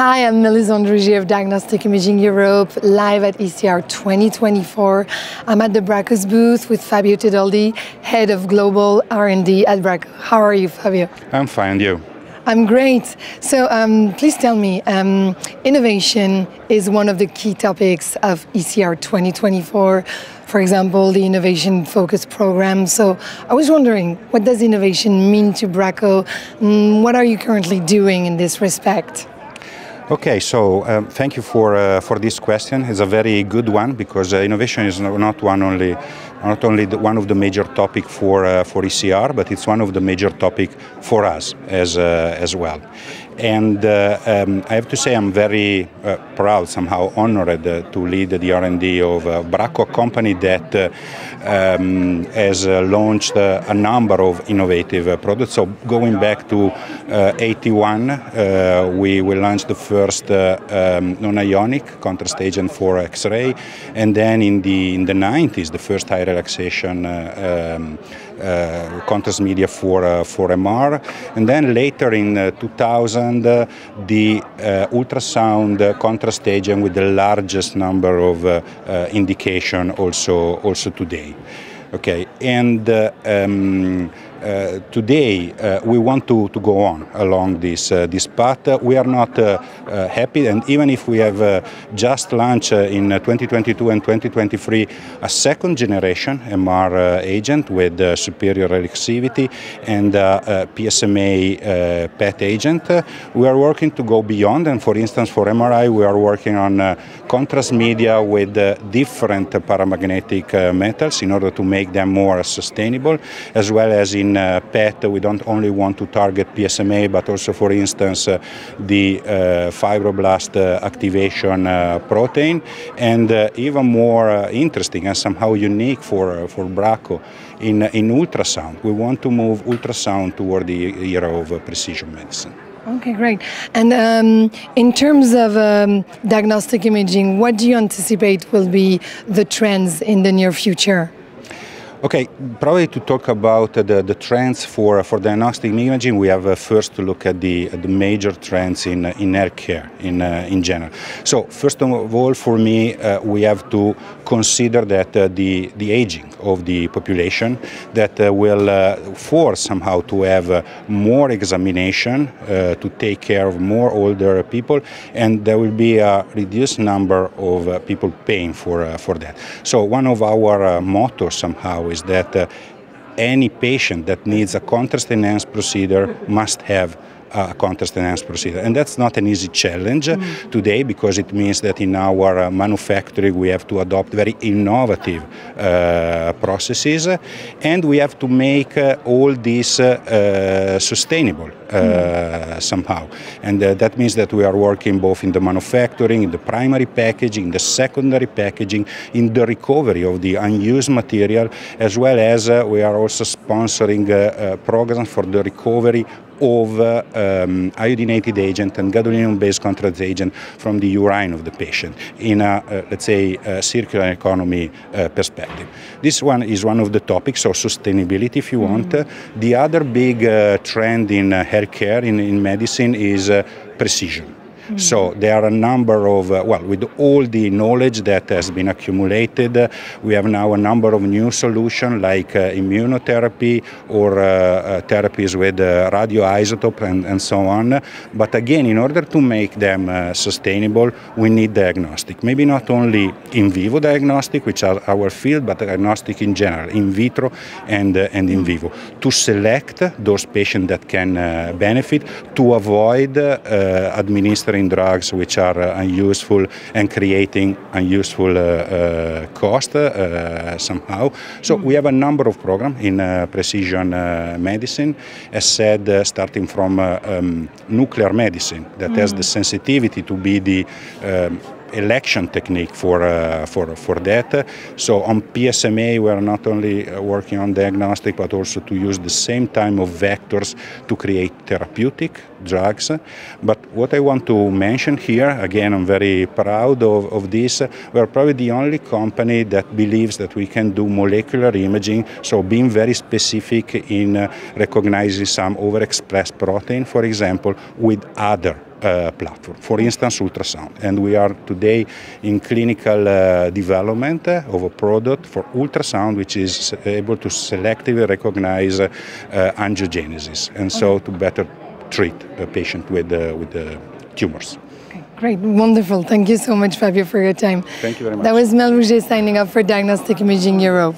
Hi, I'm Mélisande Rouger of Diagnostic Imaging Europe, live at ECR 2024. I'm at the Bracco booth with Fabio Tedoldi, Head of Global R&D at Bracco. How are you, Fabio? I'm fine, you? I'm great. So um, please tell me, um, innovation is one of the key topics of ECR 2024. For example, the innovation focus program. So I was wondering, what does innovation mean to Bracco? Mm, what are you currently doing in this respect? Okay, so um, thank you for uh, for this question. It's a very good one because uh, innovation is not one only not only the, one of the major topic for uh, for ECR, but it's one of the major topic for us as uh, as well. And uh, um, I have to say I'm very uh, proud, somehow honored to lead the R&D of Bracco, a company that um, has launched a number of innovative products. So going back to 81, we, we launched the first um, non-ionic contrast agent for X-ray, and then in the in the 90s, the first high relaxation uh, um, uh, contrast media for uh, for MR, and then later in 2000 Uh, the uh, ultrasound contrast agent with the largest number of uh, indication also also today. Okay, and um, uh, today uh, we want to, to go on along this uh, this path. we are not uh, uh, happy, and even if we have uh, just launched in 2022 and 2023 a second generation MR agent with superior relaxivity and PSMA PET agent, we are working to go beyond. And for instance, for MRI, we are working on contrast media with different paramagnetic metals in order to make them more sustainable, as well as in in uh, PET, we don't only want to target PSMA, but also, for instance, uh, the uh, fibroblast activation protein, and even more interesting and somehow unique for, for Bracco in, in ultrasound. We want to move ultrasound toward the era of precision medicine. Okay, great. And um, in terms of um, diagnostic imaging, what do you anticipate will be the trends in the near future? Okay, probably to talk about uh, the, the trends for, for diagnostic imaging, we have uh, first to look at the, the major trends in, uh, in healthcare in, uh, in general. So, first of all, for me, uh, we have to consider that uh, the, the aging of the population that will force somehow to have more examination to take care of more older people, and there will be a reduced number of people paying for, for that. So, one of our mottos somehow is that uh, any patient that needs a contrast enhanced procedure must have a contrast enhanced procedure. And that's not an easy challenge mm. today because it means that in our uh, manufacturing we have to adopt very innovative uh, processes and we have to make uh, all this uh, sustainable mm. somehow. And uh, that means that we are working both in the manufacturing, in the primary packaging, in the secondary packaging, in the recovery of the unused material, as well as uh, we are also sponsoring programs for the recovery of uh, um, iodinated agent and gadolinium-based contrast agent from the urine of the patient in a, uh, let's say, circular economy uh, perspective. This one is one of the topics, so sustainability, if you want. Mm -hmm. The other big trend in healthcare, in, in medicine, is precision. So there are a number of, uh, well, with all the knowledge that has been accumulated, uh, we have now a number of new solutions like uh, immunotherapy or uh, uh, therapies with uh, radioisotope and, and so on. But again, in order to make them sustainable, we need diagnostic. Maybe not only in vivo diagnostic, which are our field, but diagnostic in general, in vitro and, and in vivo, to select those patients that can benefit, to avoid administering drugs which are uh, unuseful and creating unuseful uh, uh, cost somehow. So mm. we have a number of programs in precision medicine, as said, starting from um, nuclear medicine that mm. has the sensitivity to be the um, election technique for, uh, for, for that. So on PSMA, we are not only uh, working on diagnostic, but also to use the same time of vectors to create therapeutic drugs. But what I want to mention here, again, I'm very proud of, of this, we're probably the only company that believes that we can do molecular imaging, so being very specific in uh, recognizing some overexpressed protein, for example, with other uh, platform, for instance, ultrasound. And we are today in clinical uh, development of a product for ultrasound which is able to selectively recognize uh, angiogenesis and so to better treat a patient with, uh, with tumors. Great, wonderful. Thank you so much, Fabio, for your time. Thank you very much. That was Mel Rouger signing up for Diagnostic Imaging Europe.